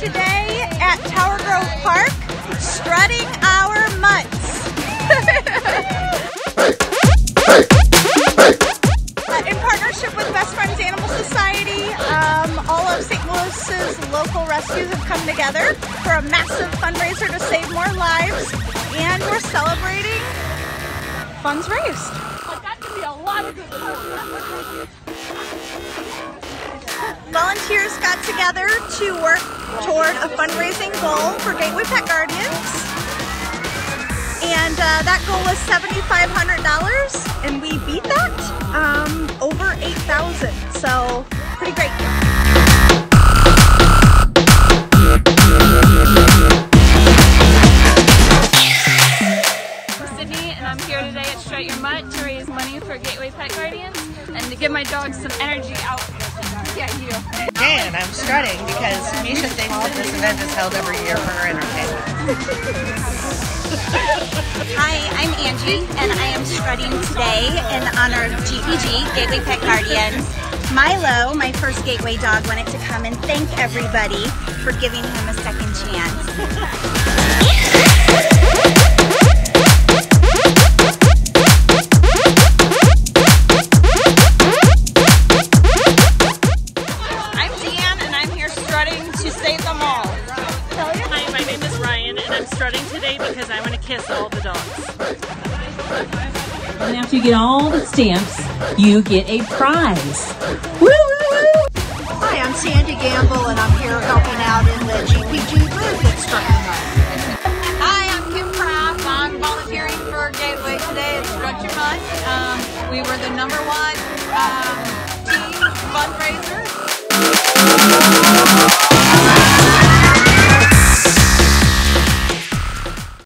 today at Tower Grove Park, strutting our mutts. Uh, in partnership with Best Friends Animal Society, um, all of St. Louis's local rescues have come together for a massive fundraiser to save more lives, and we're celebrating funds raised. That could be a lot of good Volunteers got together to work toward a fundraising goal for Gateway Pet Guardians. And uh, that goal was $7,500 and we beat that um, over 8,000. So pretty great. Strut Your Mutt to raise money for Gateway Pet Guardians and to give my dogs some energy out. Yeah, you. And I'm strutting because Misha thinks that this event is held every year for her entertainment. Hi, I'm Angie, and I am strutting today in honor of GPG, Gateway Pet Guardians. Milo, my first Gateway dog, wanted to come and thank everybody for giving him a second chance. Strutting today because I want to kiss all the dogs. And after you get all the stamps, you get a prize. Woo, woo, woo. Hi, I'm Sandy Gamble, and I'm here helping out in the GPG booth at Struck the Hi, I'm Kim Kraft. I'm volunteering for Gateway today at Strut Your Mutt. Um, we were the number one um, team fundraiser.